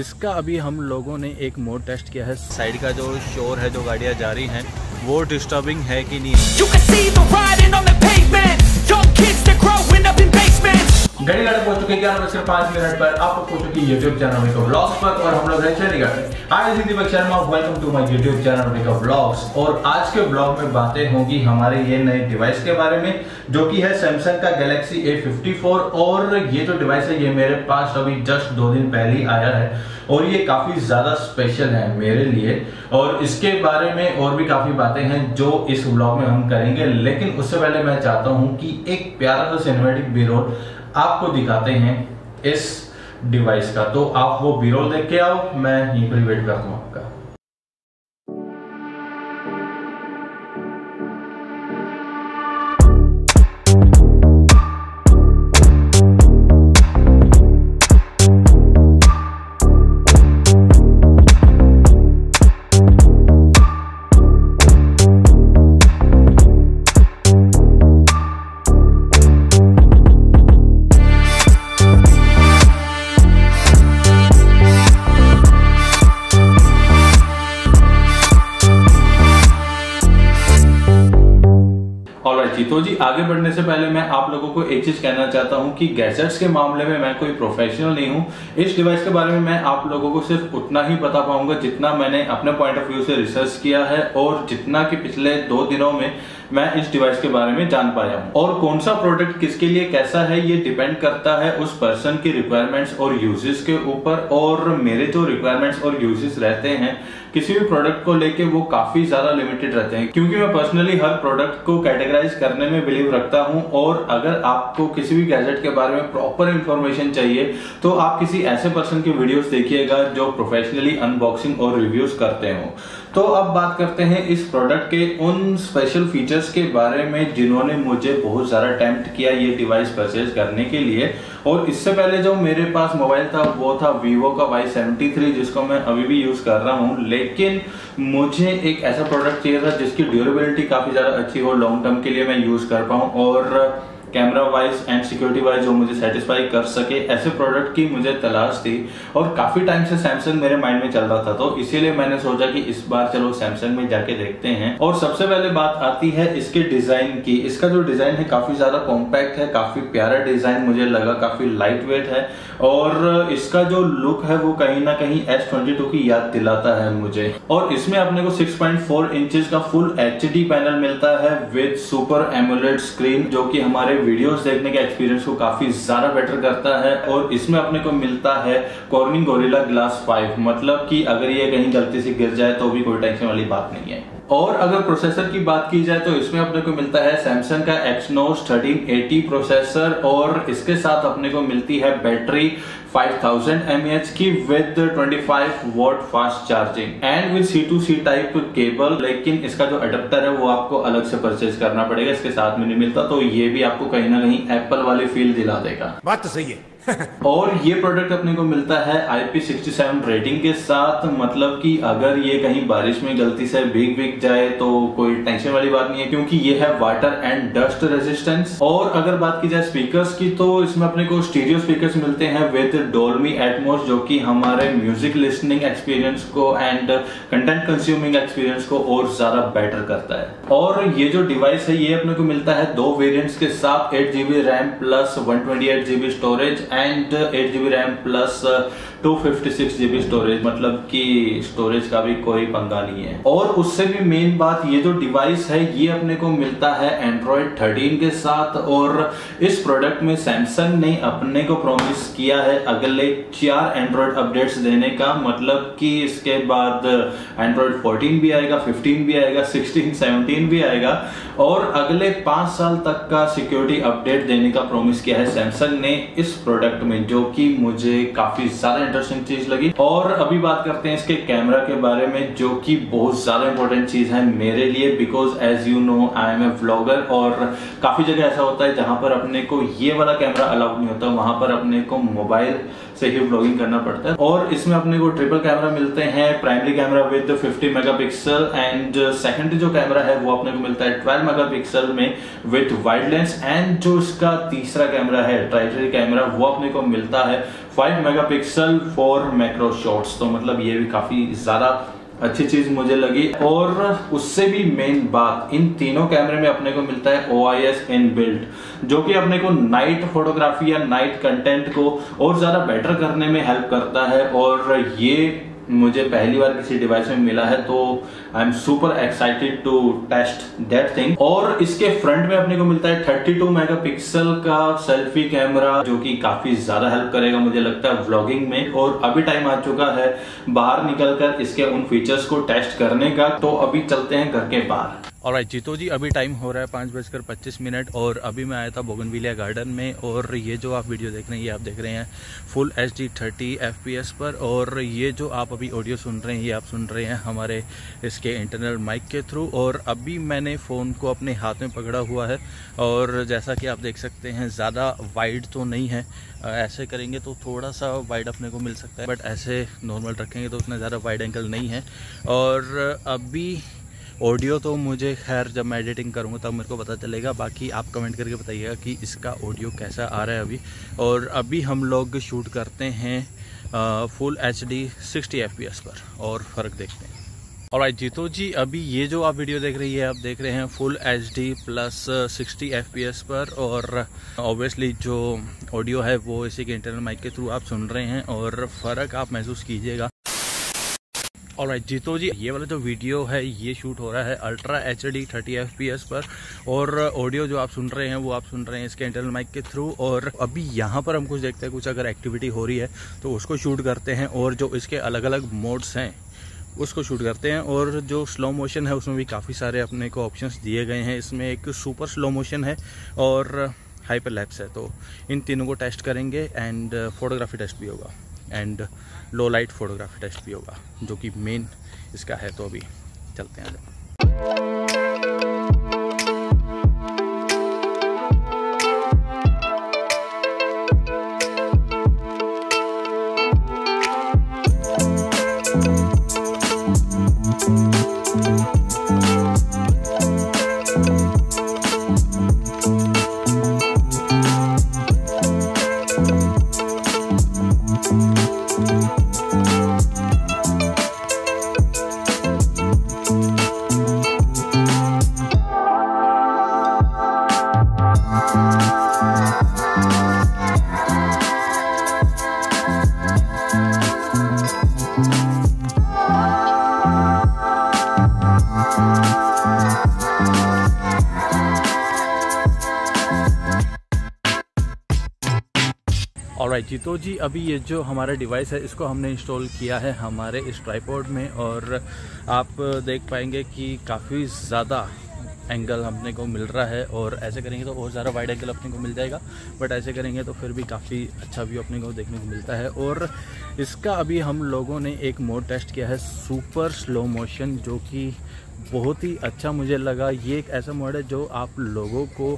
इसका अभी हम लोगों ने एक मोड टेस्ट किया है। साइड का जो शोर है, जो गाड़ियाँ जा रही हैं, वो डिस्टर्बिंग है कि नहीं? घड़ी घड़ी पहुँच चुके ग्यारह बजकर पाँच मिनट पर। आप पहुँच चुकी यूट्यूब चैनल मेकअप ब्लॉग्स पर और हम लोग आज Deepak Sharma welcome to my YouTube channel में ब्लॉग्स और आज के ब्लॉग में बातें होंगी हमारे ये नए डिवाइस के बारे में, जो कि है सैमसंग का गैलेक्सी ए और ये जो डिवाइस है, ये मेरे पास अभी जस्ट दो दिन पहले आया है। और ये काफ़ी ज़्यादा स्पेशल है मेरे लिए। और इसके बारे में और भी काफ़ी बातें हैं जो इस ब्लॉग में हम करेंगे। लेकिन उससे पहले मैं चाहता हूँ कि एक प्यारा सा सिनेमेटिक बीरोल आपको दिखाते हैं इस डिवाइस का। तो आप वो बीरोल देख के आओ, मैं यहीं पर वेट करता हूँ आपका। आगे बढ़ने से पहले मैं आप लोगों को एक चीज़ कहना चाहता हूँ कि गैजेट्स के मामले में मैं कोई प्रोफेशनल नहीं हूँ। इस डिवाइस के बारे में मैं आप लोगों को सिर्फ़ उतना ही बता पाऊँगा जितना मैंने अपने पॉइंट ऑफ़ व्यू से रिसर्च किया है और जितना कि पिछले दो दिनों में मैं इस डिवाइस के बारे में जान पाया हूँ। और कौन सा प्रोडक्ट किसके लिए कैसा है, ये डिपेंड करता है उस पर्सन की रिक्वायरमेंट्स और यूजेस के ऊपर। और मेरे जो रिक्वायरमेंट्स और यूजेस रहते हैं किसी भी प्रोडक्ट को लेके वो काफ़ी ज़्यादा लिमिटेड रहते हैं। क्योंकि मैं पर्सनली हर प्रोडक्ट को कैटेगराइज करने में बिलीव रखता हूँ और अगर आपको किसी भी गैजेट के बारे में प्रॉपर इन्फॉर्मेशन चाहिए तो आप किसी ऐसे पर्सन की वीडियोस देखिएगा जो प्रोफेशनली अनबॉक्सिंग और रिव्यूज़ करते हो। तो अब बात करते हैं इस प्रोडक्ट के उन स्पेशल फीचर्स के बारे में जिन्होंने मुझे बहुत ज़्यादा अटेम्प्ट किया ये डिवाइस परचेज करने के लिए। और इससे पहले जो मेरे पास मोबाइल था, वो था वीवो का वाई सेवेंटी थ्री जिसको मैं अभी भी यूज़ कर रहा हूँ। लेकिन मुझे एक ऐसा प्रोडक्ट चाहिए था जिसकी ड्यूरेबिलिटी काफ़ी ज़्यादा अच्छी हो लॉन्ग टर्म के लिए मैं यूज़ कर पाऊँ। और camera wise and security wise जो मुझे सेटिस्फाई कर सके, ऐसे प्रोडक्ट की मुझे तलाश थी और काफ़ी टाइम से सैमसंग मेरे माइंड में चल रहा था। तो इसीलिए मैंने सोचा कि इस बार चलो सैमसंग में जाके देखते हैं। और सबसे पहले बात आती है इसके डिज़ाइन की। इसका जो डिज़ाइन है काफ़ी ज़्यादा कॉम्पैक्ट है, काफ़ी प्यारा डिज़ाइन मुझे लगा, काफ़ी लाइट वेट है और इसका जो लुक है वो कहीं ना कहीं एस ट्वेंटी टू की याद दिलाता है मुझे। और इसमें अपने को 6.4 इंचेस का फुल HD पैनल मिलता है विद सुपर एमुलेट स्क्रीन जो कि हमारे वीडियोस देखने के एक्सपीरियंस को काफ़ी ज़्यादा बेटर करता है और इसमें अपने को मिलता है कॉर्निंग गोरिल्ला ग्लास फाइव मतलब कि अगर ये कहीं गलती से गिर जाए तो भी कोई टेंशन वाली बात नहीं है। और अगर प्रोसेसर की बात की जाए तो इसमें अपने को मिलता है सैमसंग का Exynos 1380 प्रोसेसर और इसके साथ अपने को मिलती है बैटरी 5000 mAh की with 25 watt fast charging and with C2C type cable लेकिन इसका जो अडेप्टर है वो आपको अलग से परचेज करना पड़ेगा। इसके साथ में नहीं मिलता तो ये भी आपको कहीं ना कहीं एप्पल वाली फील दिला देगा। बात तो सही है। और ये प्रोडक्ट अपने को मिलता है IP67 रेटिंग के साथ मतलब कि अगर ये कहीं बारिश में गलती से भीग भीग जाए तो कोई टेंशन वाली बात नहीं है, क्योंकि ये है वाटर एंड डस्ट रेजिस्टेंस और अगर बात की जाए स्पीकर्स की तो इसमें अपने को स्टीरियो स्पीकर्स मिलते हैं विद डोलमी एटमोस जो कि हमारे म्यूज़िक लिसनिंग एक्सपीरियंस को एंड कंटेंट कंज्यूमिंग एक्सपीरियंस को और ज़्यादा बेटर करता है। और ये जो डिवाइस है, ये अपने को मिलता है दो वेरिएंट्स के साथ eight GB RAM plus one twenty eight GB storage and eight GB RAM plus two fifty six GB storage मतलब कि स्टोरेज का भी कोई पंगा नहीं है। और उससे भी मेन बात ये जो डिवाइस है, ये अपने को मिलता है एंड्रॉइड 13 के साथ और इस प्रोडक्ट में सैमसंग ने अपने को प्रॉमिस किया है अगले चार एंड्रॉयड अपडेट्स देने का मतलब कि इसके बाद एंड्रॉयड 14 भी आएगा 15 भी आएगा 16 17 भी आएगा और अगले पाँच साल तक का सिक्योरिटी अपडेट देने का प्रॉमिस किया है। सैमसंग ने इस प्रोडक्ट में, जो कि मुझे काफ़ी ज़्यादा इंटरेस्टिंग चीज़ लगी। और अभी बात करते हैं इसके कैमरा के बारे में, जो कि बहुत ज़्यादा इंपॉर्टेंट चीज़ है मेरे लिए because as you know I am a vlogger और काफ़ी जगह ऐसा होता है जहाँ पर अपने को ये वाला कैमरा अलाउड नहीं होता, वहाँ पर अपने को मोबाइल से ही ब्लॉगिंग करना पड़ता है। और इसमें अपने को ट्रिपल कैमरा मिलते हैं primary camera with 50 megapixel and secondary जो कैमरा है, वो अपने को मिलता है 12 मेगापिक्सल में विथ वाइड लेंस एंड जो इसका तीसरा कैमरा है ट्राइटरी कैमरा वो अपने को मिलता है 5 मेगापिक्सल फॉर मैक्रो शॉट्स तो मतलब ये भी काफ़ी ज़्यादा अच्छी चीज़ मुझे लगी। और उससे भी मेन बात, इन तीनों कैमरे में अपने को मिलता है ओ आई एस इन बिल्ट जो कि अपने को नाइट फोटोग्राफी या नाइट कंटेंट को और ज़्यादा बेटर करने में हेल्प करता है। और ये मुझे पहली बार किसी डिवाइस में मिला है तो I am super excited to test that thing और इसके फ्रंट में अपने को मिलता है 32 मेगापिक्सल का सेल्फी कैमरा जो कि काफ़ी ज़्यादा हेल्प करेगा मुझे लगता है व्लॉगिंग में। और अभी टाइम आ चुका है बाहर निकलकर इसके उन फीचर्स को टेस्ट करने का। तो अभी चलते हैं घर के बाहर। और राइट जीतो जी, अभी टाइम हो रहा है पाँच बजकर पच्चीस मिनट और अभी मैं आया था बोगनविलिया गार्डन में और ये जो आप वीडियो देख रहे हैं, ये आप देख रहे हैं full H D thirty F P S पर और ये जो आप अभी ऑडियो सुन रहे हैं, ये आप सुन रहे हैं हमारे इसके इंटरनल माइक के थ्रू और अभी मैंने फ़ोन को अपने हाथ में पकड़ा हुआ है और जैसा कि आप देख सकते हैं, ज़्यादा वाइड तो नहीं है। ऐसे करेंगे तो थोड़ा सा वाइड अपने को मिल सकता है बट ऐसे नॉर्मल रखेंगे तो उतना ज़्यादा वाइड एंगल नहीं है। और अभी ऑडियो तो मुझे खैर जब मैं एडिटिंग करूँगा तब मेरे को पता चलेगा। बाकी आप कमेंट करके बताइएगा कि इसका ऑडियो कैसा आ रहा है अभी। और अभी हम लोग शूट करते हैं full H D sixty F पर। और फ़र्क देखते हैं। और आज जीतो जी, अभी ये जो आप वीडियो देख रही है, आप देख रहे हैं full H D plus sixty F पर। और ऑब्वियसली जो ऑडियो है वो इसी के इंटरनल माइक के थ्रू आप सुन रहे हैं। और फ़र्क आप महसूस कीजिएगा। और जीतो जी, ये वाला जो वीडियो है, ये शूट हो रहा है ultra H D thirty F P S पर। और ऑडियो जो आप सुन रहे हैं, वो आप सुन रहे हैं इसके इंटरनल माइक के थ्रू और अभी यहाँ पर हम कुछ देखते हैं, कुछ अगर एक्टिविटी हो रही है तो उसको शूट करते हैं। और जो इसके अलग अलग मोड्स हैं, उसको शूट करते हैं। और जो स्लो मोशन है, उसमें भी काफ़ी सारे अपने को ऑप्शंस दिए गए हैं। इसमें एक सुपर स्लो मोशन है और हाइपर लैप्स है। तो इन तीनों को टेस्ट करेंगे एंड फोटोग्राफी टेस्ट भी होगा। And low light photography test भी होगा, जो कि मेन इसका है तो अभी चलते हैं। राइट जी तो जी अभी ये जो हमारा डिवाइस है, इसको हमने इंस्टॉल किया है हमारे इस ट्राईपोर्ड में और आप देख पाएँगे कि काफ़ी ज़्यादा एंगल अपने को मिल रहा है और ऐसे करेंगे तो और ज़्यादा वाइड एंगल अपने को मिल जाएगा बट ऐसे करेंगे तो फिर भी काफ़ी अच्छा व्यू अपने को देखने को मिलता है। और इसका अभी हम लोगों ने एक मोड टेस्ट किया है सुपर स्लो मोशन जो कि बहुत ही अच्छा मुझे लगा। ये एक ऐसा मोड है जो आप लोगों को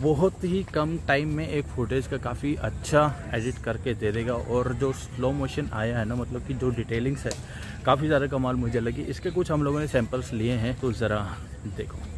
बहुत ही कम टाइम में एक फुटेज का काफ़ी अच्छा एडिट करके दे देगा। और जो स्लो मोशन आया है ना मतलब कि जो डिटेलिंग्स है, काफ़ी ज़्यादा कमाल मुझे लगी। इसके कुछ हम लोगों ने सैम्पल्स लिए हैं तो ज़रा देखो।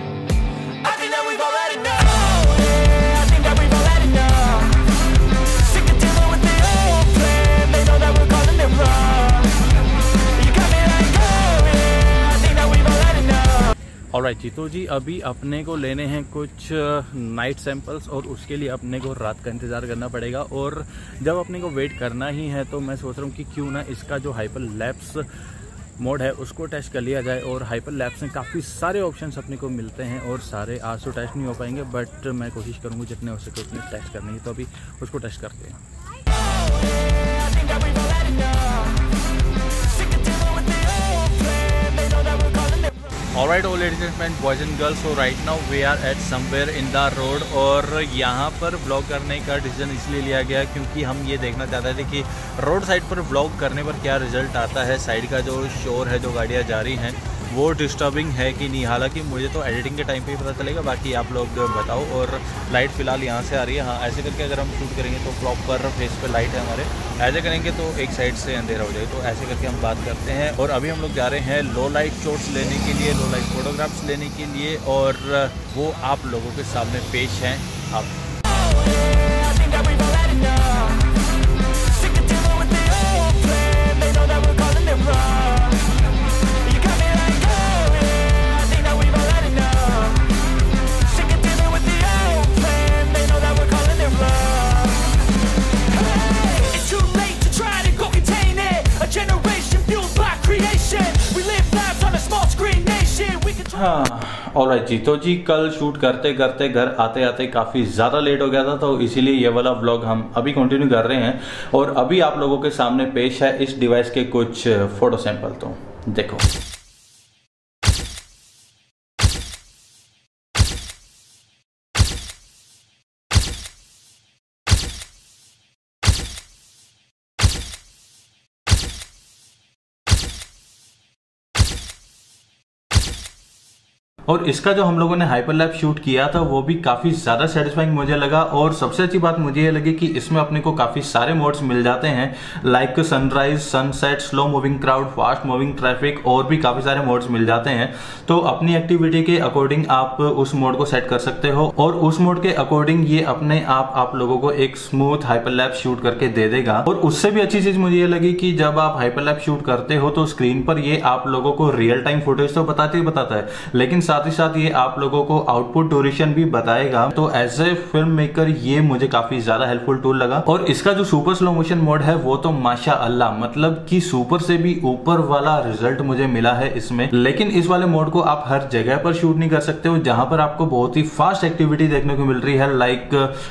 और राइट जी तो जी, अभी अपने को लेने हैं कुछ नाइट सैंपल्स और उसके लिए अपने को रात का इंतज़ार करना पड़ेगा और जब अपने को वेट करना ही है तो मैं सोच रहा हूँ कि क्यों ना इसका जो हाइपर लैब्स मोड है उसको टेस्ट कर लिया जाए और हाइपर लैब्स में काफ़ी सारे ऑप्शंस अपने को मिलते हैं और सारे आज तो टेस्ट नहीं हो पाएँगे बट मैं कोशिश करूँगी जितने हो सके उतने टेस्ट करने की। तो अभी उसको टेस्ट करते हैं। Alright, right ladies and and boys and girls right now we are at somewhere in the road और यहाँ पर ब्लॉग करने का डिसीज़न इसलिए लिया गया क्योंकि हम ये देखना चाहते थे कि रोड साइड पर ब्लॉग करने पर क्या रिज़ल्ट आता है साइड का जो शोर है जो गाड़ियाँ जा रही हैं वो डिस्टर्बिंग है कि नहीं? हालाँकि मुझे तो एडिटिंग के टाइम पे ही पता चलेगा, बाकी आप लोग बताओ। और लाइट फ़िलहाल यहाँ से आ रही है। हाँ ऐसे करके अगर हम शूट करेंगे तो प्रॉपर फेस पे लाइट है हमारे। ऐसे करेंगे तो एक साइड से अंधेरा हो जाएगा तो ऐसे करके हम बात करते हैं। और अभी हम लोग जा रहे हैं लो लाइट शॉट्स लेने के लिए लो लाइट फोटोग्राफ्स लेने के लिए। और वो आप लोगों के सामने पेश हैं। आप ऑलराइट जी तो जी, कल शूट करते करते घर आते आते काफ़ी ज़्यादा लेट हो गया था तो इसीलिए ये वाला व्लॉग हम अभी कंटिन्यू कर रहे हैं। और अभी आप लोगों के सामने पेश है इस डिवाइस के कुछ फ़ोटो सैंपल तो। देखो। और इसका जो हम लोगों ने हाइपर हाइपरलैप शूट किया था, वो भी काफ़ी ज़्यादा सेटिस्फाइंग मुझे लगा और सबसे अच्छी बात मुझे ये लगी कि इसमें अपने को काफ़ी सारे मोड्स मिल जाते हैं like sunrise sunset slow moving crowd fast moving traffic और भी काफ़ी सारे मोड्स मिल जाते हैं। तो अपनी एक्टिविटी के अकॉर्डिंग आप उस मोड को सेट कर सकते हो और उस मोड के अकॉर्डिंग ये अपने आप आप लोगों को एक स्मूथ हाइपर हाइपरलैप शूट करके दे देगा। और उससे भी अच्छी चीज़ मुझे ये लगी कि जब आप हाइपर हाइपरलैप शूट करते हो तो स्क्रीन पर ये आप लोगों को रियल टाइम फुटेज तो बताते ही बताता है, लेकिन साथ ही साथ ये आप लोगों को आउटपुट ड्यूरेशन भी बताएगा। तो एज ए फ़िल्म मेकर ये मुझे काफ़ी ज़्यादा हेल्पफुल टूल लगा। और इसका जो सुपर स्लो मोशन मोड है, वो तो माशा अल्लाह मतलब कि सुपर से भी ऊपर वाला रिज़ल्ट मुझे मिला है इसमें। लेकिन इस वाले मोड को आप हर जगह पर शूट नहीं कर सकते हो, जहाँ पर आपको बहुत ही फास्ट एक्टिविटी देखने को मिल रही है लाइक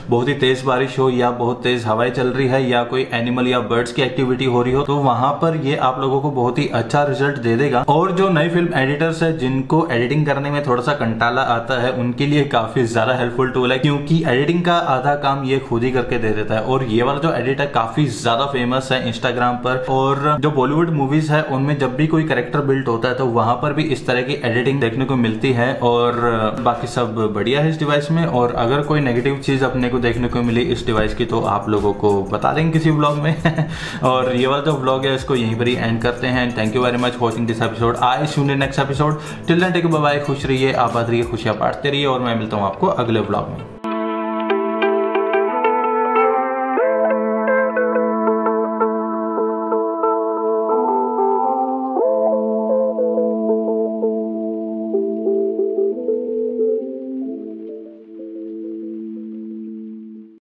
बहुत ही तेज बारिश हो या बहुत तेज हवाएँ चल रही है या कोई एनिमल या बर्ड्स की एक्टिविटी हो रही हो तो वहाँ पर ये आप लोगों को बहुत ही अच्छा रिज़ल्ट दे देगा। और जो नई फ़िल्म एडिटर्स है, जिनको एडिटिंग करने में थोड़ा सा कंटाला आता है, उनके लिए काफ़ी ज़्यादा हेल्पफुल टूल है, क्योंकि एडिटिंग का आधा काम ये खुद ही करके दे देता है। और ये वाला जो एडिट है काफ़ी ज़्यादा फ़ेमस है इंस्टाग्राम पर, और जो बॉलीवुड मूवीज़ है, उनमें जब भी कोई कैरेक्टर बिल्ड होता है तो वहाँ पर भी इस तरह की एडिटिंग देखने को मिलती है, और बाकी सब बढ़िया है इस डिवाइस में। और अगर कोई नेगेटिव चीज़ अपने को देखने को मिली इस डिवाइस की तो आप लोगों को बता देंगे किसी ब्लॉग में। और ये वाला जो ब्लॉग है, इसको यहीं पर ही एंड करते हैं। Thank you very much watching this episode I soon next episode till take bye खुश रहिए आबाद रहिए खुशियाँ बांटते रहिए और मैं मिलता हूँ आपको अगले ब्लॉग में।